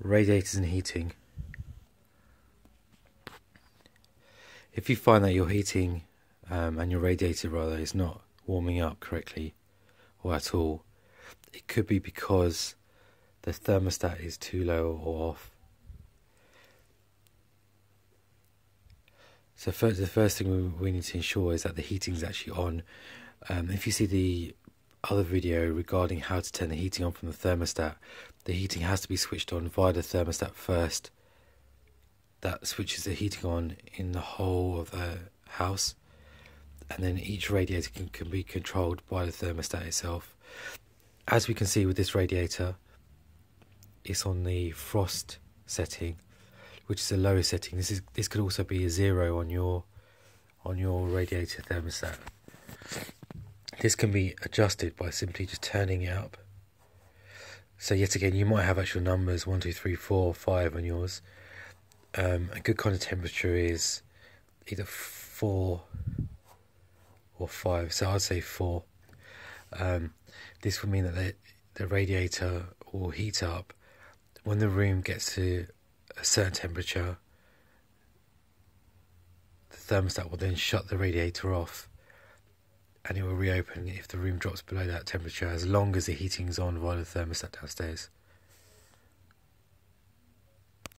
radiators and heating. If you find that your heating um, and your radiator rather is not warming up correctly or at all, it could be because the thermostat is too low or off. So first, the first thing we, need to ensure is that the heating is actually on. Um, if you see the other video regarding how to turn the heating on from the thermostat, the heating has to be switched on via the thermostat first. That switches the heating on in the whole of the house, and then each radiator can, can be controlled by the thermostat itself. As we can see with this radiator, it's on the frost setting, which is a lower setting. This is this could also be a zero on your on your radiator thermostat. This can be adjusted by simply just turning it up. So yet again, you might have actual numbers one, two, three, four, five on yours. Um, a good kind of temperature is either four or five. So I'd say four. Um, this will mean that the, the radiator will heat up when the room gets to a certain temperature. The thermostat will then shut the radiator off and it will reopen if the room drops below that temperature as long as the heating's on via the thermostat downstairs.